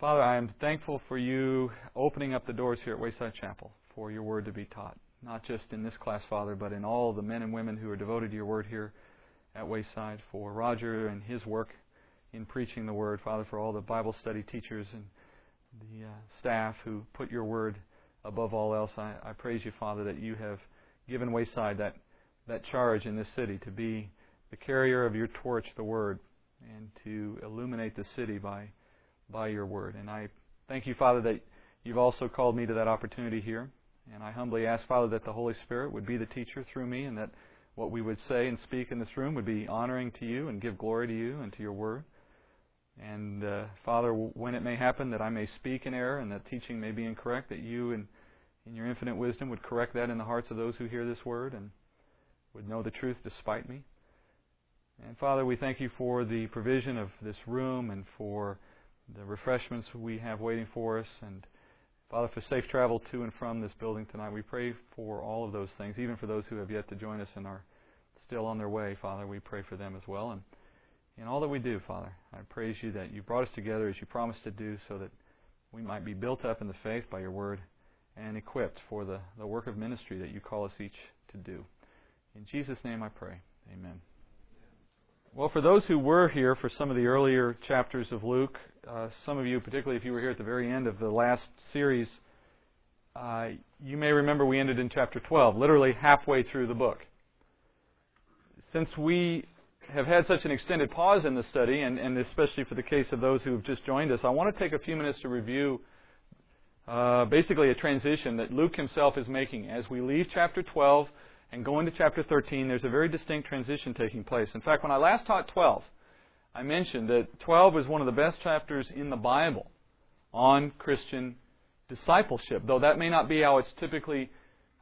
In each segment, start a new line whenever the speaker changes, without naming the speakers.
Father, I am thankful for you opening up the doors here at Wayside Chapel for your word to be taught. Not just in this class, Father, but in all the men and women who are devoted to your word here at Wayside. For Roger and his work in preaching the word. Father, for all the Bible study teachers and the uh, staff who put your word above all else. I, I praise you, Father, that you have given Wayside that, that charge in this city to be the carrier of your torch, the word, and to illuminate the city by by your word. And I thank you, Father, that you've also called me to that opportunity here. And I humbly ask, Father, that the Holy Spirit would be the teacher through me and that what we would say and speak in this room would be honoring to you and give glory to you and to your word. And uh, Father, when it may happen that I may speak in error and that teaching may be incorrect, that you, in, in your infinite wisdom, would correct that in the hearts of those who hear this word and would know the truth despite me. And Father, we thank you for the provision of this room and for the refreshments we have waiting for us. And Father, for safe travel to and from this building tonight, we pray for all of those things, even for those who have yet to join us and are still on their way. Father, we pray for them as well. And in all that we do, Father, I praise you that you brought us together as you promised to do so that we might be built up in the faith by your word and equipped for the, the work of ministry that you call us each to do. In Jesus' name I pray. Amen. Well, for those who were here for some of the earlier chapters of Luke, uh, some of you, particularly if you were here at the very end of the last series, uh, you may remember we ended in chapter 12, literally halfway through the book. Since we have had such an extended pause in the study, and, and especially for the case of those who have just joined us, I want to take a few minutes to review uh, basically a transition that Luke himself is making. As we leave chapter 12 and go into chapter 13, there's a very distinct transition taking place. In fact, when I last taught 12, I mentioned that 12 is one of the best chapters in the Bible on Christian discipleship, though that may not be how it's typically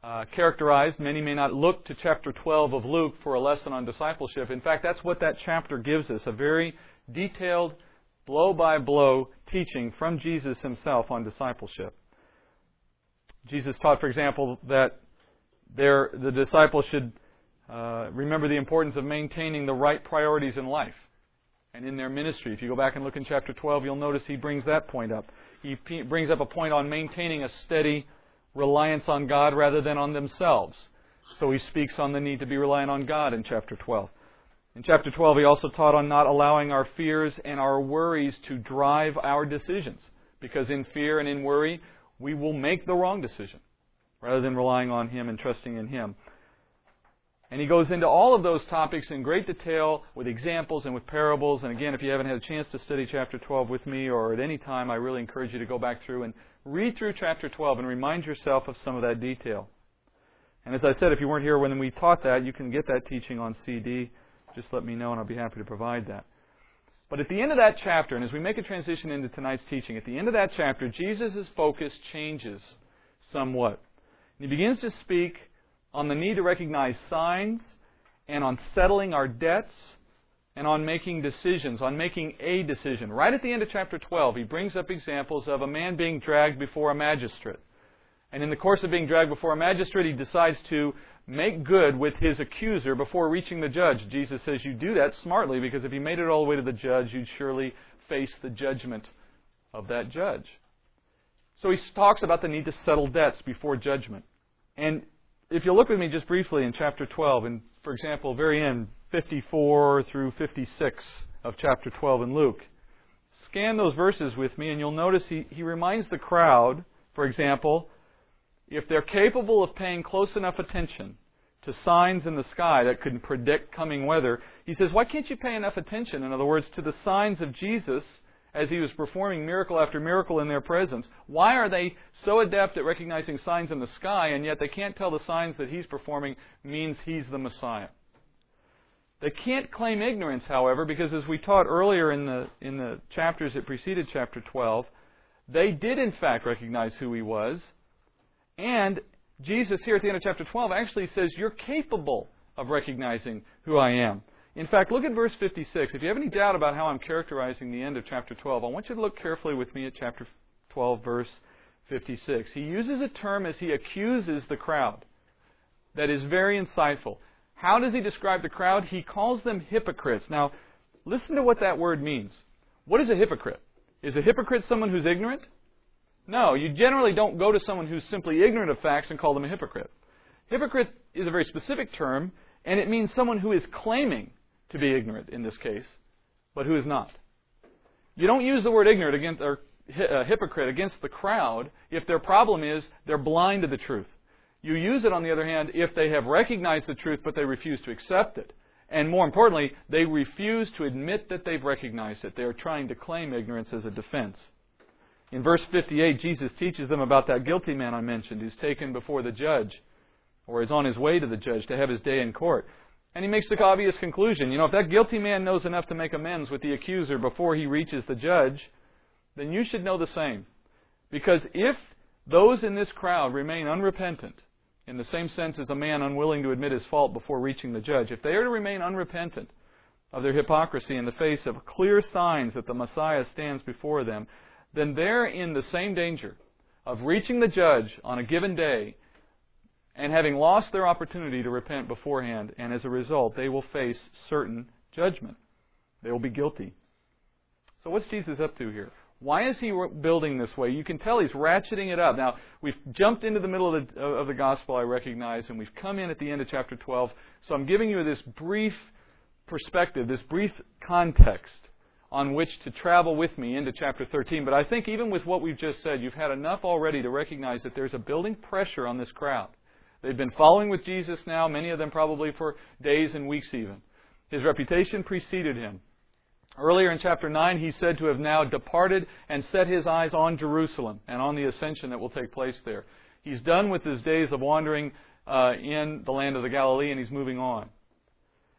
uh, characterized. Many may not look to chapter 12 of Luke for a lesson on discipleship. In fact, that's what that chapter gives us a very detailed, blow by blow teaching from Jesus himself on discipleship. Jesus taught, for example, that there, the disciples should uh, remember the importance of maintaining the right priorities in life and in their ministry. If you go back and look in chapter 12, you'll notice he brings that point up. He brings up a point on maintaining a steady reliance on God rather than on themselves. So he speaks on the need to be reliant on God in chapter 12. In chapter 12, he also taught on not allowing our fears and our worries to drive our decisions. Because in fear and in worry, we will make the wrong decision rather than relying on him and trusting in him. And he goes into all of those topics in great detail with examples and with parables. And again, if you haven't had a chance to study chapter 12 with me or at any time, I really encourage you to go back through and read through chapter 12 and remind yourself of some of that detail. And as I said, if you weren't here when we taught that, you can get that teaching on CD. Just let me know and I'll be happy to provide that. But at the end of that chapter, and as we make a transition into tonight's teaching, at the end of that chapter, Jesus' focus changes somewhat. And he begins to speak on the need to recognize signs and on settling our debts and on making decisions, on making a decision. Right at the end of chapter 12, he brings up examples of a man being dragged before a magistrate. And in the course of being dragged before a magistrate, he decides to make good with his accuser before reaching the judge. Jesus says you do that smartly because if you made it all the way to the judge, you'd surely face the judgment of that judge. So he talks about the need to settle debts before judgment. And if you look with me just briefly in chapter 12, and for example, very end, 54 through 56 of chapter 12 in Luke, scan those verses with me, and you'll notice he, he reminds the crowd, for example, if they're capable of paying close enough attention to signs in the sky that could predict coming weather, he says, why can't you pay enough attention, in other words, to the signs of Jesus as he was performing miracle after miracle in their presence. Why are they so adept at recognizing signs in the sky, and yet they can't tell the signs that he's performing means he's the Messiah? They can't claim ignorance, however, because as we taught earlier in the, in the chapters that preceded chapter 12, they did in fact recognize who he was. And Jesus, here at the end of chapter 12, actually says, You're capable of recognizing who I am. In fact, look at verse 56. If you have any doubt about how I'm characterizing the end of chapter 12, I want you to look carefully with me at chapter 12, verse 56. He uses a term as he accuses the crowd that is very insightful. How does he describe the crowd? He calls them hypocrites. Now, listen to what that word means. What is a hypocrite? Is a hypocrite someone who's ignorant? No, you generally don't go to someone who's simply ignorant of facts and call them a hypocrite. Hypocrite is a very specific term, and it means someone who is claiming to be ignorant in this case, but who is not. You don't use the word ignorant against or uh, hypocrite against the crowd if their problem is they're blind to the truth. You use it, on the other hand, if they have recognized the truth but they refuse to accept it. And more importantly, they refuse to admit that they've recognized it. They are trying to claim ignorance as a defense. In verse 58, Jesus teaches them about that guilty man I mentioned who's taken before the judge or is on his way to the judge to have his day in court. And he makes the obvious conclusion. You know, if that guilty man knows enough to make amends with the accuser before he reaches the judge, then you should know the same. Because if those in this crowd remain unrepentant, in the same sense as a man unwilling to admit his fault before reaching the judge, if they are to remain unrepentant of their hypocrisy in the face of clear signs that the Messiah stands before them, then they're in the same danger of reaching the judge on a given day and having lost their opportunity to repent beforehand, and as a result, they will face certain judgment. They will be guilty. So, what's Jesus up to here? Why is he building this way? You can tell he's ratcheting it up. Now, we've jumped into the middle of the, of the gospel, I recognize, and we've come in at the end of chapter 12. So I'm giving you this brief perspective, this brief context on which to travel with me into chapter 13. But I think even with what we've just said, you've had enough already to recognize that there's a building pressure on this crowd. They've been following with Jesus now, many of them probably for days and weeks even. His reputation preceded him. Earlier in chapter 9, he said to have now departed and set his eyes on Jerusalem and on the ascension that will take place there. He's done with his days of wandering uh, in the land of the Galilee and he's moving on.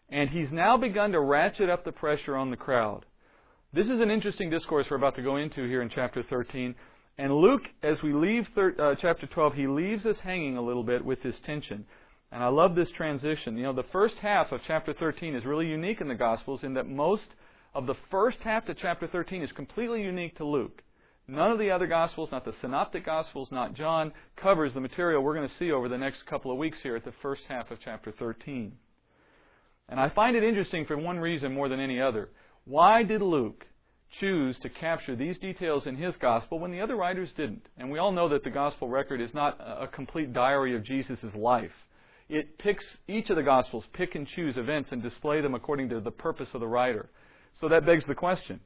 And he's now begun to ratchet up the pressure on the crowd. This is an interesting discourse we're about to go into here in chapter 13. And Luke, as we leave thir- uh, chapter 12, he leaves us hanging a little bit with this tension. And I love this transition. You know, the first half of chapter 13 is really unique in the Gospels in that most of the first half of chapter 13 is completely unique to Luke. None of the other Gospels, not the Synoptic Gospels, not John, covers the material we're going to see over the next couple of weeks here at the first half of chapter 13. And I find it interesting for one reason more than any other. Why did Luke choose to capture these details in his Gospel when the other writers didn't? And we all know that the Gospel record is not a complete diary of Jesus' life. It picks, each of the Gospels pick and choose events and display them according to the purpose of the writer. So that begs the question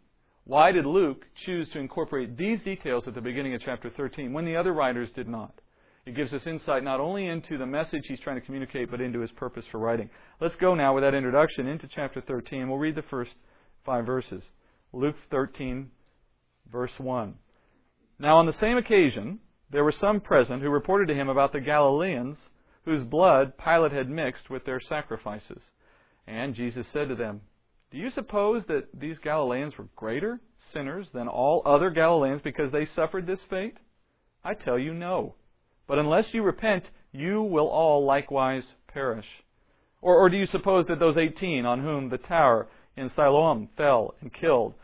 why did Luke choose to incorporate these details at the beginning of chapter 13 when the other writers did not? It gives us insight not only into the message he's trying to communicate, but into his purpose for writing. Let's go now with that introduction into chapter 13. We'll read the first five verses. Luke 13, verse 1. Now, on the same occasion, there were some present who reported to him about the Galileans whose blood Pilate had mixed with their sacrifices. And Jesus said to them, do you suppose that these Galileans were greater sinners than all other Galileans because they suffered this fate? I tell you, no. But unless you repent, you will all likewise perish. Or, or do you suppose that those 18 on whom the tower in Siloam fell and killed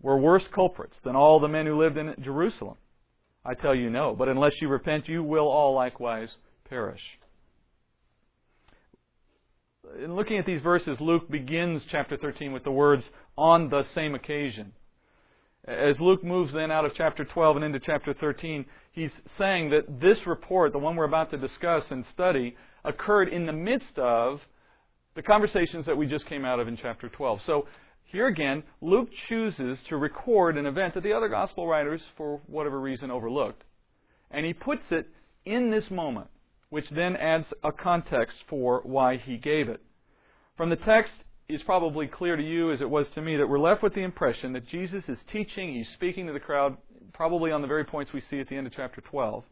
were worse culprits than all the men who lived in Jerusalem? I tell you, no. But unless you repent, you will all likewise perish in looking at these verses, Luke begins chapter 13 with the words, on the same occasion. As Luke moves then out of chapter 12 and into chapter 13, he's saying that this report, the one we're about to discuss and study, occurred in the midst of the conversations that we just came out of in chapter 12. So here again, Luke chooses to record an event that the other gospel writers, for whatever reason, overlooked. And he puts it in this moment which then adds a context for why he gave it. From the text, it's probably clear to you, as it was to me, that we're left with the impression that Jesus is teaching, he's speaking to the crowd, probably on the very points we see at the end of chapter 12.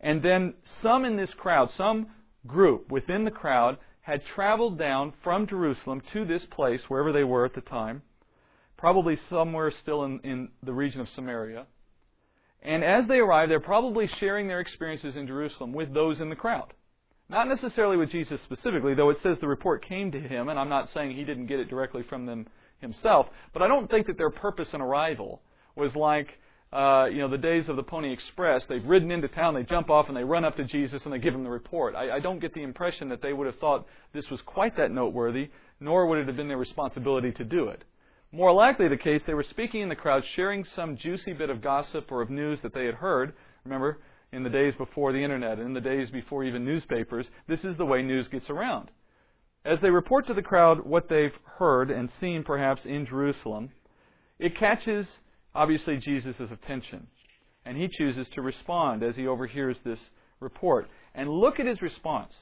And then some in this crowd, some group within the crowd, had traveled down from Jerusalem to this place, wherever they were at the time, probably somewhere still in, in the region of Samaria. And as they arrive, they're probably sharing their experiences in Jerusalem with those in the crowd. Not necessarily with Jesus specifically, though it says the report came to him, and I'm not saying he didn't get it directly from them himself, but I don't think that their purpose in arrival was like, uh, you know, the days of the Pony Express. They've ridden into town, they jump off, and they run up to Jesus and they give him the report. I, I don't get the impression that they would have thought this was quite that noteworthy, nor would it have been their responsibility to do it. More likely the case, they were speaking in the crowd, sharing some juicy bit of gossip or of news that they had heard. Remember, in the days before the internet, and in the days before even newspapers, this is the way news gets around. As they report to the crowd what they've heard and seen perhaps in Jerusalem, it catches, obviously, Jesus' is attention. And he chooses to respond as he overhears this report. And look at his response.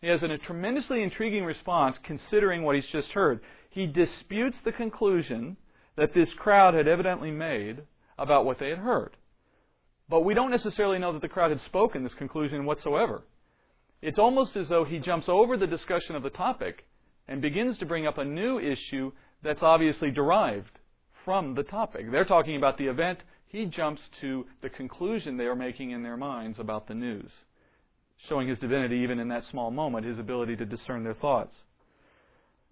He has a tremendously intriguing response considering what he's just heard he disputes the conclusion that this crowd had evidently made about what they had heard. But we don't necessarily know that the crowd had spoken this conclusion whatsoever. It's almost as though he jumps over the discussion of the topic and begins to bring up a new issue that's obviously derived from the topic. They're talking about the event. He jumps to the conclusion they are making in their minds about the news, showing his divinity even in that small moment, his ability to discern their thoughts.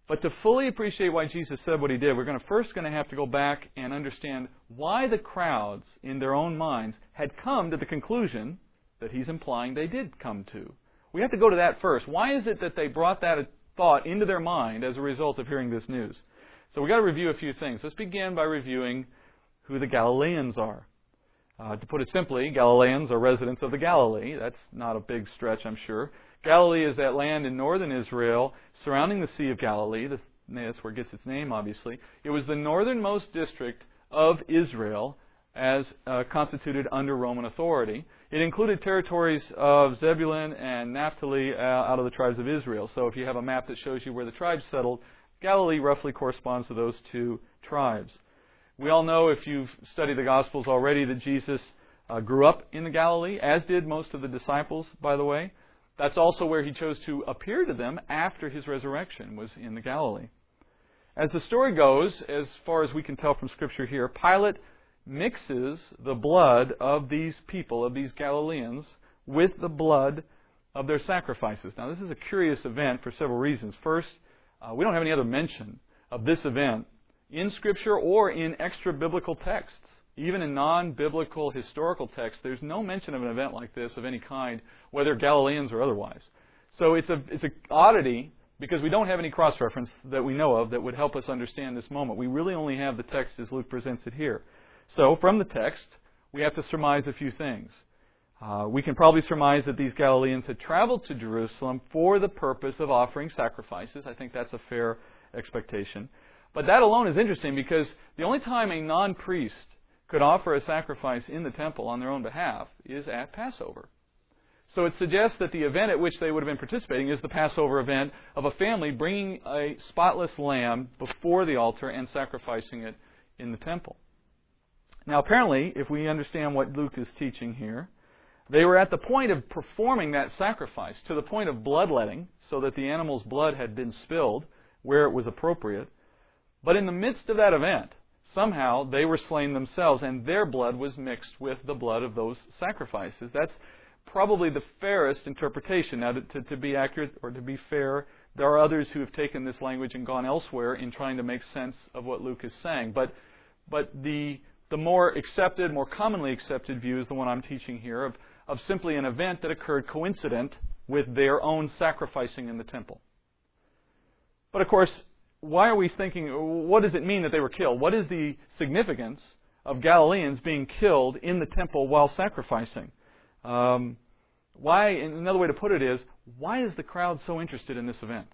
But to fully appreciate why Jesus said what he did, we're going to first going to have to go back and understand why the crowds in their own minds had come to the conclusion that he's implying they did come to. We have to go to that first. Why is it that they brought that thought into their mind as a result of hearing this news? So we've got to review a few things. Let's begin by reviewing who the Galileans are. Uh, to put it simply, Galileans are residents of the Galilee. That's not a big stretch, I'm sure. Galilee is that land in northern Israel surrounding the Sea of Galilee. This, that's where it gets its name, obviously. It was the northernmost district of Israel as uh, constituted under Roman authority. It included territories of Zebulun and Naphtali uh, out of the tribes of Israel. So if you have a map that shows you where the tribes settled, Galilee roughly corresponds to those two tribes. We all know, if you've studied the Gospels already, that Jesus uh, grew up in the Galilee, as did most of the disciples, by the way. That's also where he chose to appear to them after his resurrection, was in the Galilee. As the story goes, as far as we can tell from Scripture here, Pilate mixes the blood of these people, of these Galileans, with the blood of their sacrifices. Now, this is a curious event for several reasons. First, uh, we don't have any other mention of this event in Scripture or in extra biblical texts. Even in non biblical historical texts, there's no mention of an event like this of any kind, whether Galileans or otherwise. So it's a it's an oddity because we don't have any cross reference that we know of that would help us understand this moment. We really only have the text as Luke presents it here. So from the text, we have to surmise a few things. Uh, we can probably surmise that these Galileans had traveled to Jerusalem for the purpose of offering sacrifices. I think that's a fair expectation. But that alone is interesting because the only time a non priest could offer a sacrifice in the temple on their own behalf is at Passover. So it suggests that the event at which they would have been participating is the Passover event of a family bringing a spotless lamb before the altar and sacrificing it in the temple. Now, apparently, if we understand what Luke is teaching here, they were at the point of performing that sacrifice to the point of bloodletting, so that the animal's blood had been spilled where it was appropriate. But in the midst of that event, somehow they were slain themselves, and their blood was mixed with the blood of those sacrifices. That's probably the fairest interpretation. Now, to, to, to, be accurate or to be fair, there are others who have taken this language and gone elsewhere in trying to make sense of what Luke is saying. But, but the, the more accepted, more commonly accepted view is the one I'm teaching here of, of simply an event that occurred coincident with their own sacrificing in the temple. But of course, why are we thinking, what does it mean that they were killed? What is the significance of Galileans being killed in the temple while sacrificing? Um, why, another way to put it is, why is the crowd so interested in this event?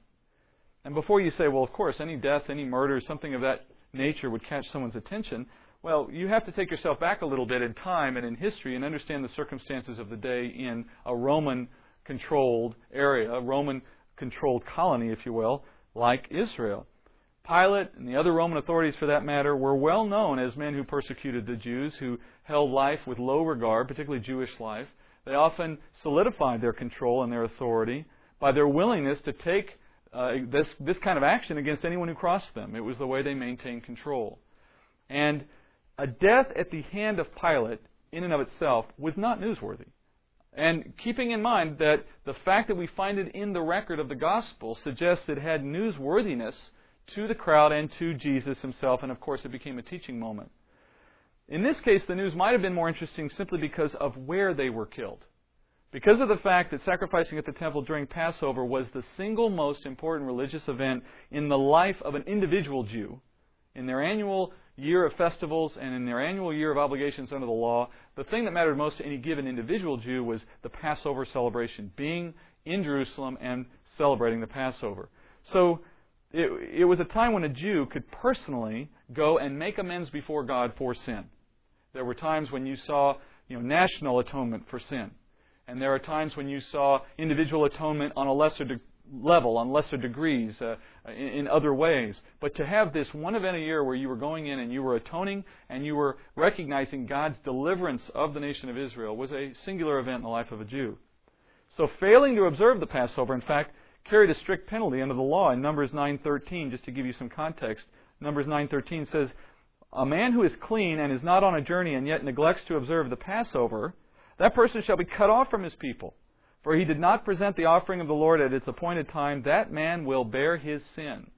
And before you say, well, of course, any death, any murder, something of that nature would catch someone's attention, well, you have to take yourself back a little bit in time and in history and understand the circumstances of the day in a Roman controlled area, a Roman controlled colony, if you will, like Israel. Pilate and the other Roman authorities, for that matter, were well known as men who persecuted the Jews, who held life with low regard, particularly Jewish life. They often solidified their control and their authority by their willingness to take uh, this, this kind of action against anyone who crossed them. It was the way they maintained control. And a death at the hand of Pilate, in and of itself, was not newsworthy. And keeping in mind that the fact that we find it in the record of the gospel suggests it had newsworthiness to the crowd and to Jesus himself, and of course it became a teaching moment. In this case, the news might have been more interesting simply because of where they were killed. Because of the fact that sacrificing at the temple during Passover was the single most important religious event in the life of an individual Jew, In their annual year of festivals and in their annual year of obligations under the law, the thing that mattered most to any given individual Jew was the Passover celebration, being in Jerusalem and celebrating the Passover. So it, it was a time when a Jew could personally go and make amends before God for sin. There were times when you saw you know, national atonement for sin. And there are times when you saw individual atonement on a lesser de- level, on lesser degrees, uh, in, in, other ways. But to have this one event a year where you were going in and you were atoning and you were recognizing God's deliverance of the nation of Israel was a singular event in the life of a Jew. So failing to observe the Passover, in fact, carried a strict penalty under the law in Numbers 9:13 just to give you some context. Numbers 9:13 says, "A man who is clean and is not on a journey and yet neglects to observe the Passover, that person shall be cut off from his people, for he did not present the offering of the Lord at its appointed time, that man will bear his sin."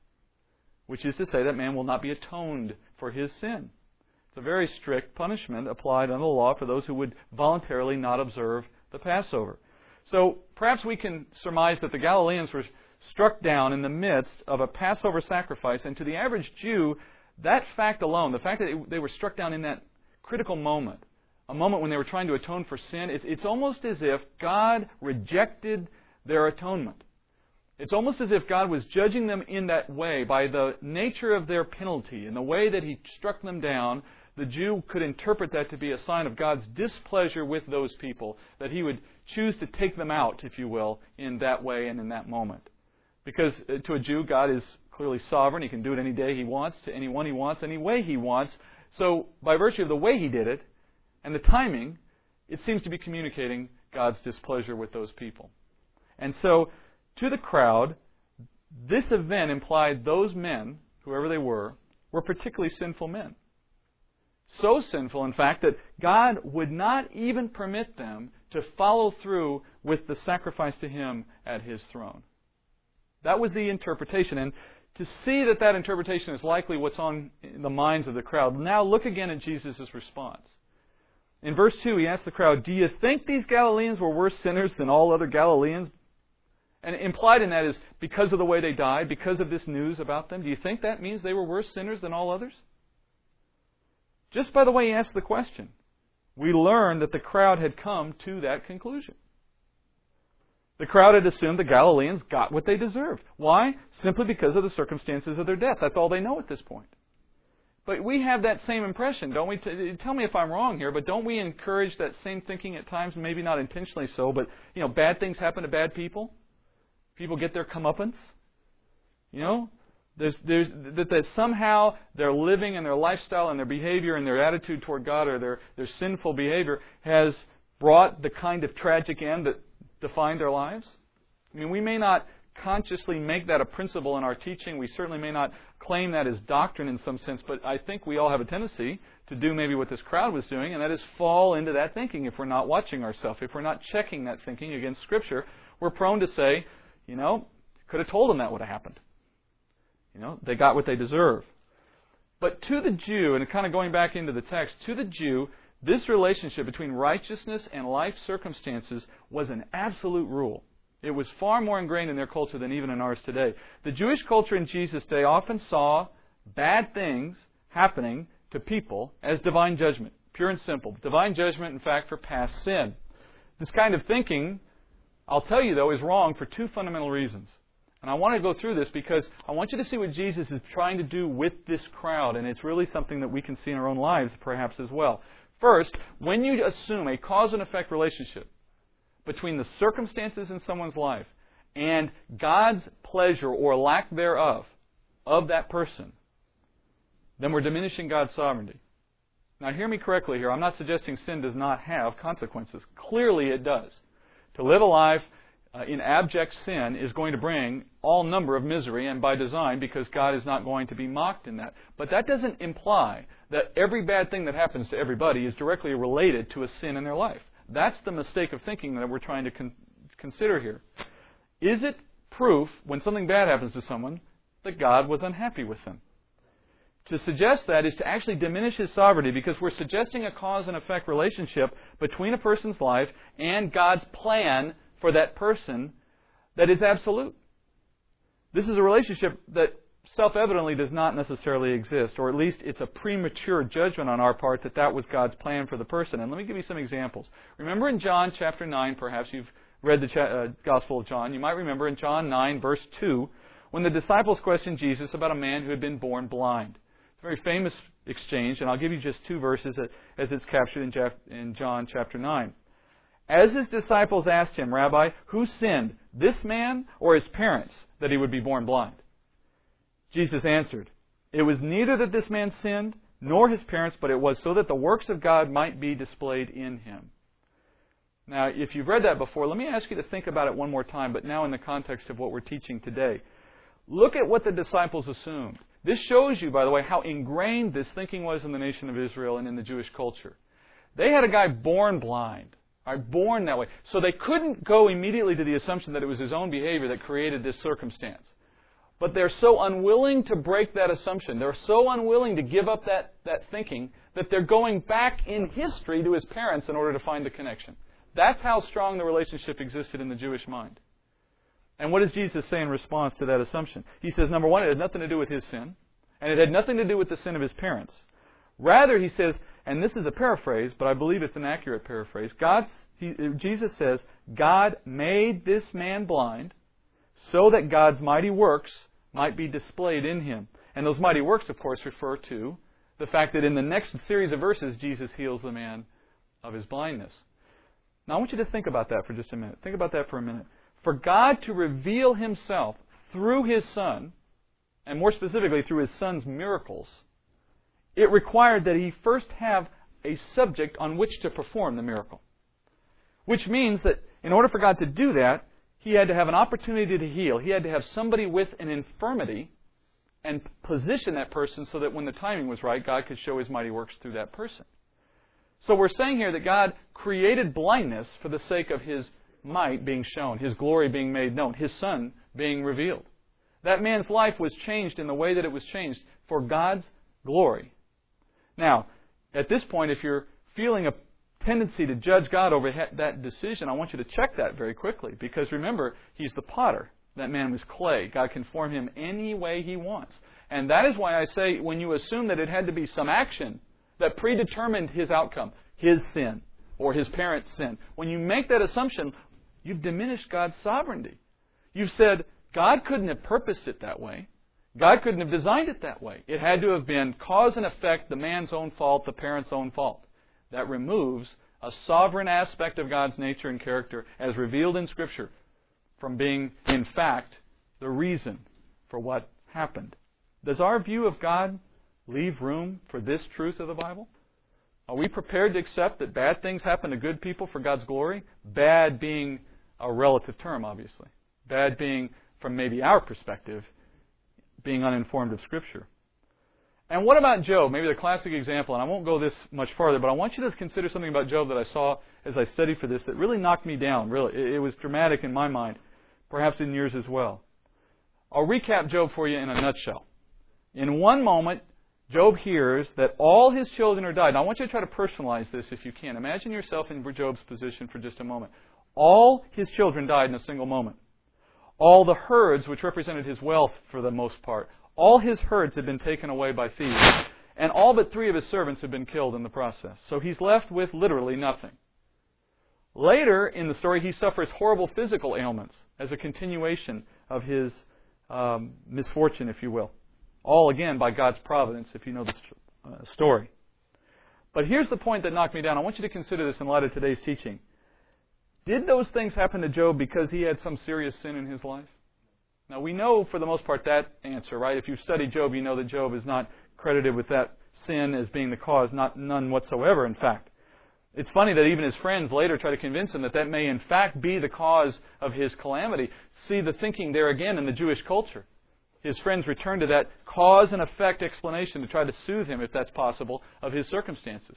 Which is to say that man will not be atoned for his sin. It's a very strict punishment applied under the law for those who would voluntarily not observe the Passover. So perhaps we can surmise that the Galileans were struck down in the midst of a Passover sacrifice, and to the average Jew, that fact alone, the fact that they were struck down in that critical moment, a moment when they were trying to atone for sin, it's almost as if God rejected their atonement. It's almost as if God was judging them in that way by the nature of their penalty and the way that He struck them down the Jew could interpret that to be a sign of God's displeasure with those people, that he would choose to take them out, if you will, in that way and in that moment. Because uh, to a Jew, God is clearly sovereign. He can do it any day he wants, to anyone he wants, any way he wants. So, by virtue of the way he did it and the timing, it seems to be communicating God's displeasure with those people. And so, to the crowd, this event implied those men, whoever they were, were particularly sinful men. So sinful, in fact, that God would not even permit them to follow through with the sacrifice to Him at His throne. That was the interpretation. And to see that that interpretation is likely what's on the minds of the crowd, now look again at Jesus' response. In verse 2, he asks the crowd, Do you think these Galileans were worse sinners than all other Galileans? And implied in that is because of the way they died, because of this news about them. Do you think that means they were worse sinners than all others? Just by the way he asked the question, we learn that the crowd had come to that conclusion. The crowd had assumed the Galileans got what they deserved. Why? Simply because of the circumstances of their death. That's all they know at this point. But we have that same impression, don't we? Uh, tell me if I'm wrong here, but don't we encourage that same thinking at times? Maybe not intentionally so, but you know, bad things happen to bad people. People get their comeuppance. You know, there's, there's, that, that somehow their living and their lifestyle and their behavior and their attitude toward God or their, their sinful behavior has brought the kind of tragic end that defined their lives? I mean, we may not consciously make that a principle in our teaching. We certainly may not claim that as doctrine in some sense, but I think we all have a tendency to do maybe what this crowd was doing, and that is fall into that thinking if we're not watching ourselves, if we're not checking that thinking against Scripture. We're prone to say, you know, could have told them that would have happened. You know, they got what they deserve. But to the Jew, and kind of going back into the text, to the Jew, this relationship between righteousness and life circumstances was an absolute rule. It was far more ingrained in their culture than even in ours today. The Jewish culture in Jesus' day often saw bad things happening to people as divine judgment, pure and simple. Divine judgment, in fact, for past sin. This kind of thinking, I'll tell you though, is wrong for two fundamental reasons. And I want to go through this because I want you to see what Jesus is trying to do with this crowd, and it's really something that we can see in our own lives perhaps as well. First, when you assume a cause and effect relationship between the circumstances in someone's life and God's pleasure or lack thereof of that person, then we're diminishing God's sovereignty. Now, hear me correctly here. I'm not suggesting sin does not have consequences. Clearly, it does. To live a life uh, in abject sin is going to bring all number of misery, and by design, because God is not going to be mocked in that. But that doesn't imply that every bad thing that happens to everybody is directly related to a sin in their life. That's the mistake of thinking that we're trying to con- consider here. Is it proof, when something bad happens to someone, that God was unhappy with them? To suggest that is to actually diminish his sovereignty because we're suggesting a cause and effect relationship between a person's life and God's plan for that person that is absolute. This is a relationship that self evidently does not necessarily exist, or at least it's a premature judgment on our part that that was God's plan for the person. And let me give you some examples. Remember in John chapter 9, perhaps you've read the uh, Gospel of John, you might remember in John 9, verse 2, when the disciples questioned Jesus about a man who had been born blind. It's a very famous exchange, and I'll give you just two verses as it's captured in, Jeff, in John chapter 9. As his disciples asked him, Rabbi, who sinned, this man or his parents, that he would be born blind? Jesus answered, It was neither that this man sinned, nor his parents, but it was so that the works of God might be displayed in him. Now, if you've read that before, let me ask you to think about it one more time, but now in the context of what we're teaching today. Look at what the disciples assumed. This shows you, by the way, how ingrained this thinking was in the nation of Israel and in the Jewish culture. They had a guy born blind, right, born that way. So they couldn't go immediately to the assumption that it was his own behavior that created this circumstance. But they're so unwilling to break that assumption. They're so unwilling to give up that, that thinking that they're going back in history to his parents in order to find the connection. That's how strong the relationship existed in the Jewish mind. And what does Jesus say in response to that assumption? He says, number one, it had nothing to do with his sin, and it had nothing to do with the sin of his parents. Rather, he says, and this is a paraphrase, but I believe it's an accurate paraphrase. God's, he, Jesus says, God made this man blind so that God's mighty works might be displayed in him. And those mighty works, of course, refer to the fact that in the next series of verses, Jesus heals the man of his blindness. Now, I want you to think about that for just a minute. Think about that for a minute for God to reveal himself through his Son, and more specifically through his Son's miracles, it required that he first have a subject on which to perform the miracle. Which means that in order for God to do that, he had to have an opportunity to heal. He had to have somebody with an infirmity and position that person so that when the timing was right, God could show his mighty works through that person. So we're saying here that God created blindness for the sake of his might being shown, his glory being made known, his son being revealed. That man's life was changed in the way that it was changed for God's glory. Now, at this point, if you're feeling a tendency to judge God over that decision, I want you to check that very quickly. Because remember, He's the potter. That man was clay. God can form him any way He wants. And that is why I say when you assume that it had to be some action that predetermined his outcome, his sin, or his parents' sin, when you make that assumption, You've diminished God's sovereignty. You've said, God couldn't have purposed it that way. God couldn't have designed it that way. It had to have been cause and effect, the man's own fault, the parent's own fault. That removes a sovereign aspect of God's nature and character as revealed in Scripture from being, in fact, the reason for what happened. Does our view of God leave room for this truth of the Bible? Are we prepared to accept that bad things happen to good people for God's glory? Bad being a relative term, obviously. Bad being, from maybe our perspective, being uninformed of Scripture. And what about Job? Maybe the classic example, and I won't go this much farther, but I want you to consider something about Job that I saw as I studied for this that really knocked me down. Really, it was dramatic in my mind, perhaps in yours as well. I'll recap Job for you in a nutshell. In one moment, Job hears that all his children are died. Now, I want you to try to personalize this if you can. Imagine yourself in Job's position for just a moment. All his children died in a single moment. All the herds, which represented his wealth for the most part, all his herds had been taken away by thieves. And all but three of his servants had been killed in the process. So he's left with literally nothing. Later in the story, he suffers horrible physical ailments as a continuation of his um, misfortune, if you will. All again by God's providence, if you know the uh, story. But here's the point that knocked me down. I want you to consider this in light of today's teaching. Did those things happen to Job because he had some serious sin in his life? Now, we know for the most part that answer, right? If you study Job, you know that Job is not credited with that sin as being the cause, not none whatsoever, in fact. It's funny that even his friends later try to convince him that that may in fact be the cause of his calamity. See the thinking there again in the Jewish culture. His friends return to that cause and effect explanation to try to soothe him, if that's possible, of his circumstances.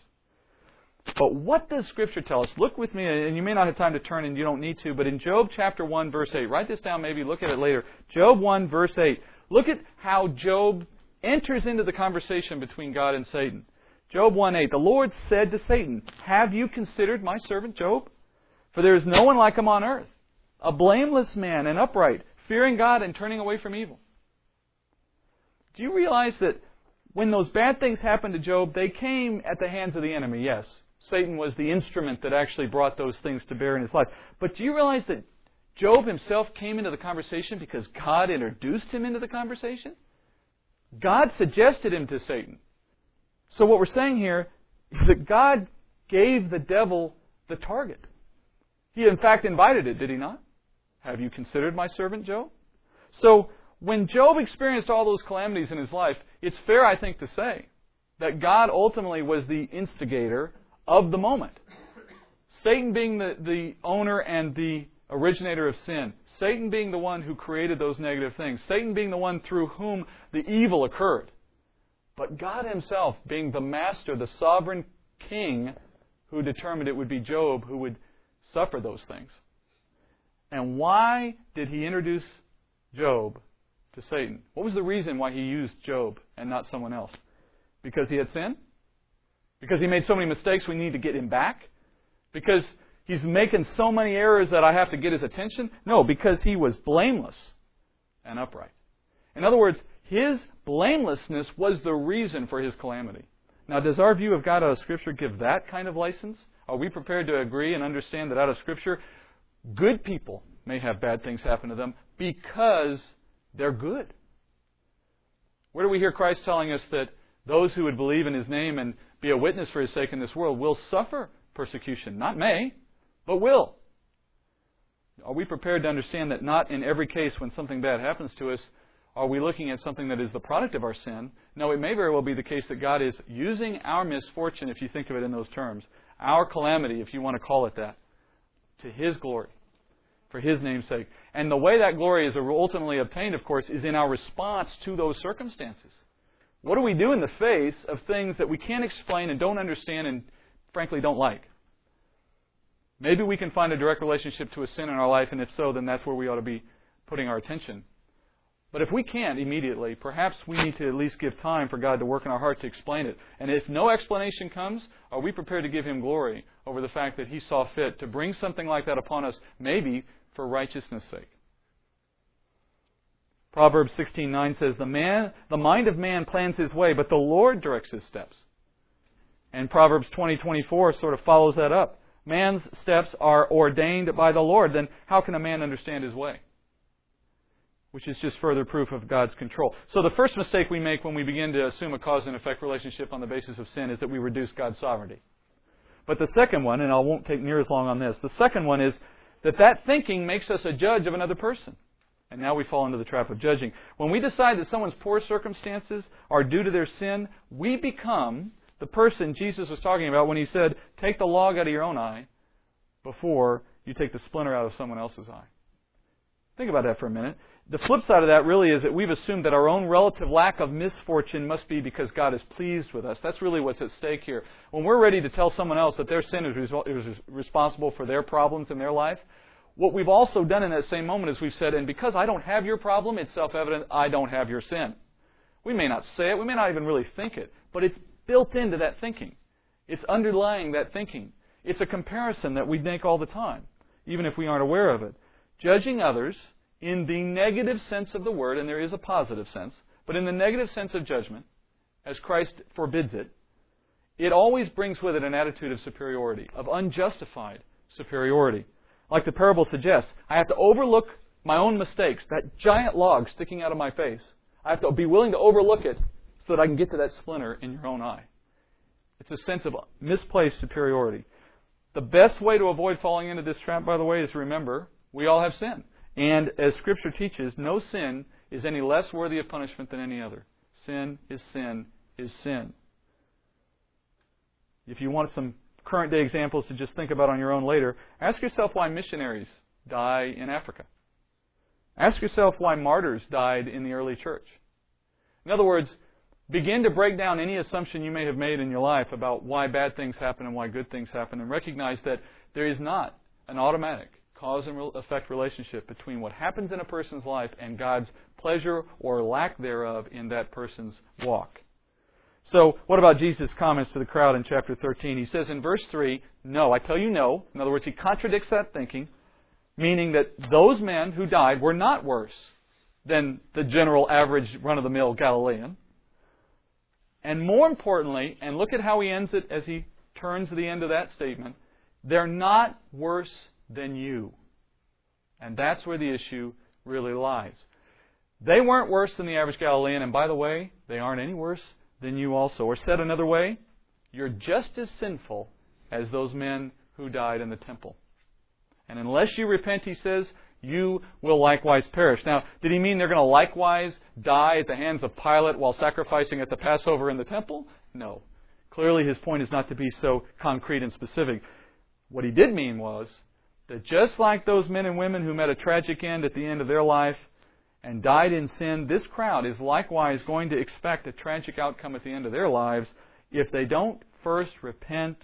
But what does Scripture tell us? Look with me, and you may not have time to turn and you don't need to, but in Job chapter 1, verse 8, write this down, maybe look at it later. Job 1, verse 8. Look at how Job enters into the conversation between God and Satan. Job 1 8. The Lord said to Satan, Have you considered my servant Job? For there is no one like him on earth, a blameless man and upright, fearing God and turning away from evil. Do you realize that when those bad things happened to Job, they came at the hands of the enemy, yes. Satan was the instrument that actually brought those things to bear in his life. But do you realize that Job himself came into the conversation because God introduced him into the conversation? God suggested him to Satan. So what we're saying here is that God gave the devil the target. He in fact invited it, did he not? Have you considered my servant Job? So when Job experienced all those calamities in his life, it's fair, I think, to say that God ultimately was the instigator of the moment. Satan being the, the owner and the originator of sin, Satan being the one who created those negative things, Satan being the one through whom the evil occurred, but God Himself being the master, the sovereign king who determined it would be Job who would suffer those things. And why did He introduce Job to Satan? What was the reason why He used Job and not someone else? Because he had sinned? Because he made so many mistakes, we need to get him back? Because he's making so many errors that I have to get his attention? No, because he was blameless and upright. In other words, his blamelessness was the reason for his calamity. Now, does our view of God out of Scripture give that kind of license? Are we prepared to agree and understand that out of Scripture, good people may have bad things happen to them because they're good? Where do we hear Christ telling us that those who would believe in his name and be a witness for his sake in this world will suffer persecution. Not may, but will. Are we prepared to understand that not in every case when something bad happens to us are we looking at something that is the product of our sin? No, it may very well be the case that God is using our misfortune, if you think of it in those terms, our calamity, if you want to call it that, to His glory, for His name's sake. And the way that glory is ultimately obtained, of course, is in our response to those circumstances. What do we do in the face of things that we can't explain and don't understand and frankly don't like? Maybe we can find a direct relationship to a sin in our life, and if so, then that's where we ought to be putting our attention. But if we can't immediately, perhaps we need to at least give time for God to work in our heart to explain it. And if no explanation comes, are we prepared to give Him glory over the fact that He saw fit to bring something like that upon us, maybe for righteousness' sake? Proverbs 16:9 says, "The man, the mind of man plans his way, but the Lord directs his steps." And Proverbs 20:24 sort of follows that up. Man's steps are ordained by the Lord. Then how can a man understand his way? Which is just further proof of God's control. So the first mistake we make when we begin to assume a cause and effect relationship on the basis of sin is that we reduce God's sovereignty. But the second one, and I won't take near as long on this, the second one is that that thinking makes us a judge of another person. And now we fall into the trap of judging. When we decide that someone's poor circumstances are due to their sin, we become the person Jesus was talking about when he said, Take the log out of your own eye before you take the splinter out of someone else's eye. Think about that for a minute. The flip side of that really is that we've assumed that our own relative lack of misfortune must be because God is pleased with us. That's really what's at stake here. When we're ready to tell someone else that their sin is responsible for their problems in their life, what we've also done in that same moment is we've said, and because I don't have your problem, it's self evident I don't have your sin. We may not say it, we may not even really think it, but it's built into that thinking. It's underlying that thinking. It's a comparison that we make all the time, even if we aren't aware of it. Judging others in the negative sense of the word, and there is a positive sense, but in the negative sense of judgment, as Christ forbids it, it always brings with it an attitude of superiority, of unjustified superiority. Like the parable suggests, I have to overlook my own mistakes, that giant log sticking out of my face. I have to be willing to overlook it so that I can get to that splinter in your own eye. It's a sense of misplaced superiority. The best way to avoid falling into this trap, by the way, is to remember we all have sin. And as Scripture teaches, no sin is any less worthy of punishment than any other. Sin is sin is sin. If you want some current day examples to just think about on your own later, ask yourself why missionaries die in Africa. Ask yourself why martyrs died in the early church. In other words, begin to break down any assumption you may have made in your life about why bad things happen and why good things happen and recognize that there is not an automatic cause and effect relationship between what happens in a person's life and God's pleasure or lack thereof in that person's walk. So, what about Jesus' comments to the crowd in chapter 13? He says in verse 3, No, I tell you no. In other words, he contradicts that thinking, meaning that those men who died were not worse than the general average run of the mill Galilean. And more importantly, and look at how he ends it as he turns to the end of that statement, they're not worse than you. And that's where the issue really lies. They weren't worse than the average Galilean, and by the way, they aren't any worse than you also. Or said another way, you're just as sinful as those men who died in the temple. And unless you repent, he says, you will likewise perish. Now, did he mean they're going to likewise die at the hands of Pilate while sacrificing at the Passover in the temple? No. Clearly, his point is not to be so concrete and specific. What he did mean was that just like those men and women who met a tragic end at the end of their life and died in sin, this crowd is likewise going to expect a tragic outcome at the end of their lives if they don't first repent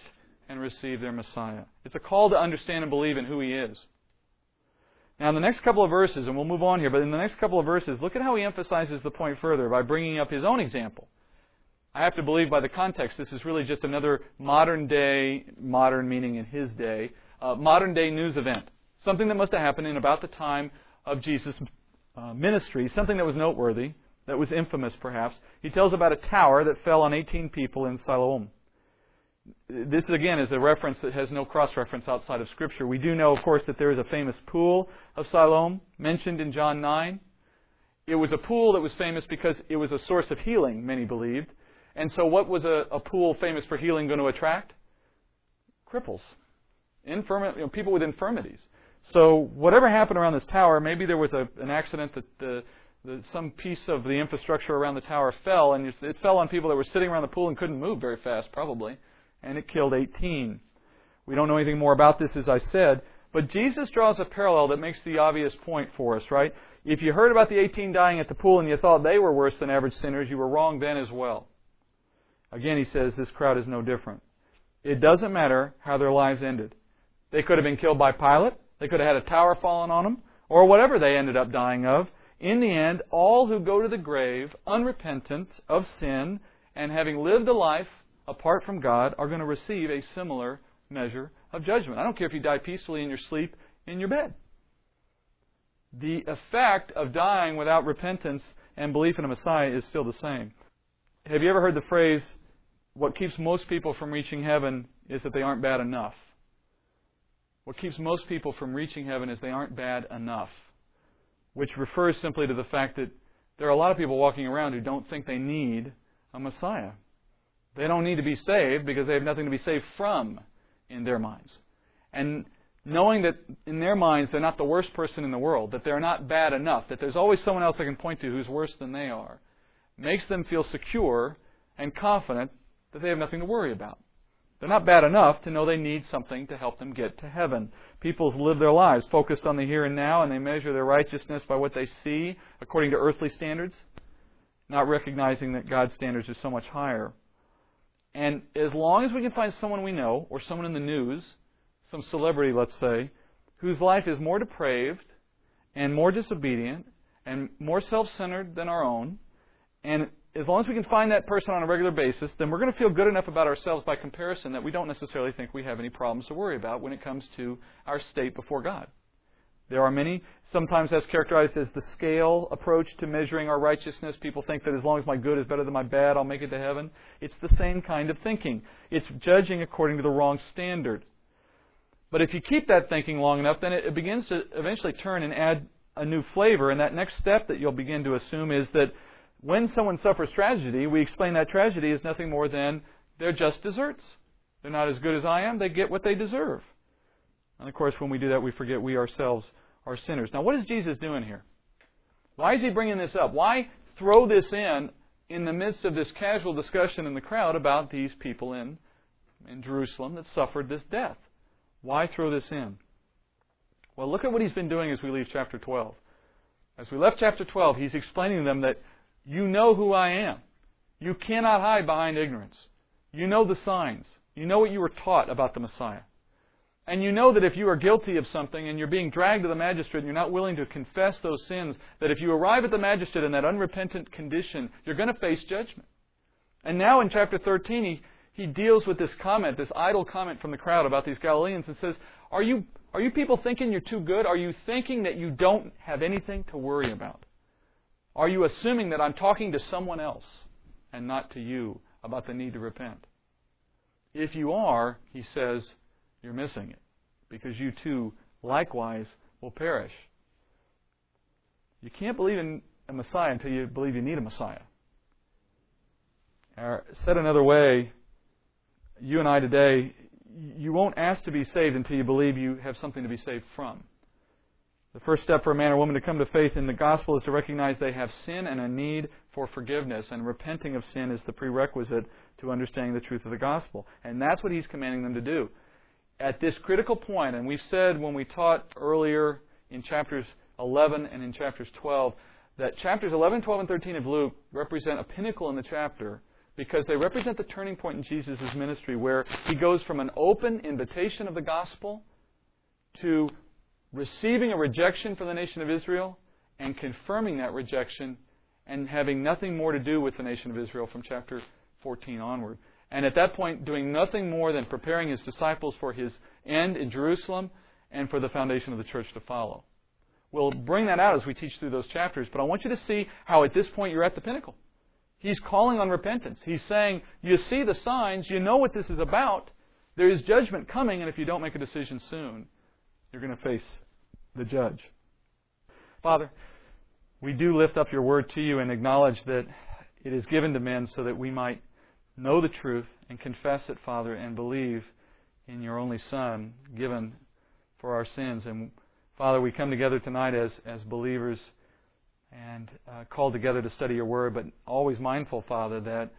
and receive their Messiah. It's a call to understand and believe in who he is. Now, in the next couple of verses, and we'll move on here, but in the next couple of verses, look at how he emphasizes the point further by bringing up his own example. I have to believe by the context this is really just another modern day, modern meaning in his day, uh, modern day news event. Something that must have happened in about the time of Jesus' uh, ministry, something that was noteworthy, that was infamous perhaps. He tells about a tower that fell on 18 people in Siloam this again is a reference that has no cross reference outside of Scripture. We do know, of course, that there is a famous pool of Siloam mentioned in John 9. It was a pool that was famous because it was a source of healing, many believed. And so, what was a, a pool famous for healing going to attract? Cripples, Infirmi- you know, people with infirmities. So, whatever happened around this tower, maybe there was a, an accident that the, the, some piece of the infrastructure around the tower fell, and it fell on people that were sitting around the pool and couldn't move very fast, probably and it killed 18. We don't know anything more about this, as I said, but Jesus draws a parallel that makes the obvious point for us, right? If you heard about the 18 dying at the pool and you thought they were worse than average sinners, you were wrong then as well. Again, he says this crowd is no different. It doesn't matter how their lives ended. They could have been killed by Pilate, they could have had a tower fallen on them, or whatever they ended up dying of. In the end, all who go to the grave unrepentant of sin and having lived a life apart from God are going to receive a similar measure of judgment. I don't care if you die peacefully in your sleep in your bed. The effect of dying without repentance and belief in a Messiah is still the same. Have you ever heard the phrase, what keeps most people from reaching heaven is that they aren't bad enough? What keeps most people from reaching heaven is they aren't bad enough, which refers simply to the fact that there are a lot of people walking around who don't think they need a Messiah. They don't need to be saved because they have nothing to be saved from in their minds. And knowing that in their minds they're not the worst person in the world, that they're not bad enough, that there's always someone else they can point to who's worse than they are, makes them feel secure and confident that they have nothing to worry about. They're not bad enough to know they need something to help them get to heaven. People live their lives focused on the here and now, and they measure their righteousness by what they see according to earthly standards, not recognizing that God's standards are so much higher. And as long as we can find someone we know, or someone in the news, some celebrity, let's say, whose life is more depraved and more disobedient and more self centered than our own, and as long as we can find that person on a regular basis, then we're going to feel good enough about ourselves by comparison that we don't necessarily think we have any problems to worry about when it comes to our state before God. There are many, sometimes that's characterized as the scale approach to measuring our righteousness. People think that as long as my good is better than my bad, I'll make it to heaven. It's the same kind of thinking. It's judging according to the wrong standard. But if you keep that thinking long enough, then it begins to eventually turn and add a new flavor. And that next step that you'll begin to assume is that when someone suffers tragedy, we explain that tragedy is nothing more than they're just deserts. They're not as good as I am. They get what they deserve. And of course, when we do that, we forget we ourselves are sinners. Now, what is Jesus doing here? Why is he bringing this up? Why throw this in in the midst of this casual discussion in the crowd about these people in, in Jerusalem that suffered this death? Why throw this in? Well, look at what he's been doing as we leave chapter 12. As we left chapter 12, he's explaining to them that you know who I am. You cannot hide behind ignorance. You know the signs. You know what you were taught about the Messiah. And you know that if you are guilty of something and you're being dragged to the magistrate and you're not willing to confess those sins, that if you arrive at the magistrate in that unrepentant condition, you're going to face judgment. And now in chapter 13, he, he deals with this comment, this idle comment from the crowd about these Galileans, and says, are you, are you people thinking you're too good? Are you thinking that you don't have anything to worry about? Are you assuming that I'm talking to someone else and not to you about the need to repent? If you are, he says, you're missing it because you too likewise will perish. You can't believe in a Messiah until you believe you need a Messiah. Or said another way, you and I today, you won't ask to be saved until you believe you have something to be saved from. The first step for a man or woman to come to faith in the gospel is to recognize they have sin and a need for forgiveness, and repenting of sin is the prerequisite to understanding the truth of the gospel. And that's what he's commanding them to do. At this critical point, and we said when we taught earlier in chapters 11 and in chapters 12, that chapters 11, 12, and 13 of Luke represent a pinnacle in the chapter because they represent the turning point in Jesus' ministry where he goes from an open invitation of the gospel to receiving a rejection from the nation of Israel and confirming that rejection and having nothing more to do with the nation of Israel from chapter 14 onward. And at that point, doing nothing more than preparing his disciples for his end in Jerusalem and for the foundation of the church to follow. We'll bring that out as we teach through those chapters, but I want you to see how at this point you're at the pinnacle. He's calling on repentance. He's saying, You see the signs, you know what this is about. There is judgment coming, and if you don't make a decision soon, you're going to face the judge. Father, we do lift up your word to you and acknowledge that it is given to men so that we might know the truth and confess it, Father, and believe in your only Son given for our sins. And Father, we come together tonight as, as believers and uh, called together to study your word, but always mindful, Father, that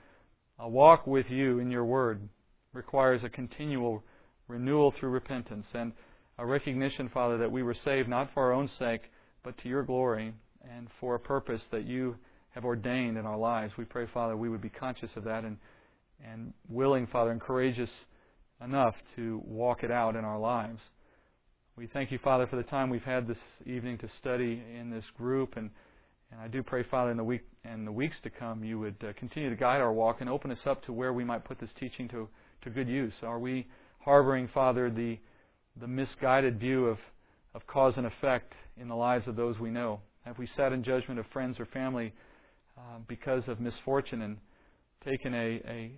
a walk with you in your word requires a continual renewal through repentance and a recognition, Father, that we were saved not for our own sake, but to your glory and for a purpose that you have ordained in our lives. We pray, Father, we would be conscious of that and, and willing, Father, and courageous enough to walk it out in our lives. We thank you, Father, for the time we've had this evening to study in this group and and I do pray, Father, in the week and the weeks to come, you would uh, continue to guide our walk and open us up to where we might put this teaching to, to good use. Are we harboring, Father, the the misguided view of, of cause and effect in the lives of those we know? Have we sat in judgment of friends or family uh, because of misfortune and taken a, a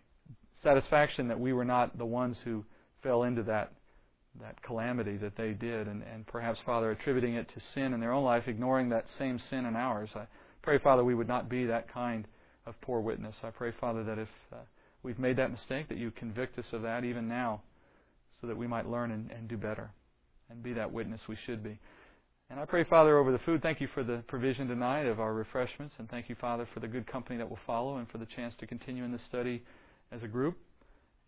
satisfaction that we were not the ones who fell into that that calamity that they did, and, and perhaps, Father, attributing it to sin in their own life, ignoring that same sin in ours. I pray, Father, we would not be that kind of poor witness. I pray, Father, that if uh, we've made that mistake, that you convict us of that even now, so that we might learn and, and do better and be that witness we should be. And I pray, Father, over the food, thank you for the provision tonight of our refreshments, and thank you, Father, for the good company that will follow and for the chance to continue in this study as a group.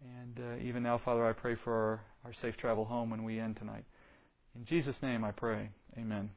And uh, even now, Father, I pray for our, our safe travel home when we end tonight. In Jesus' name I pray. Amen.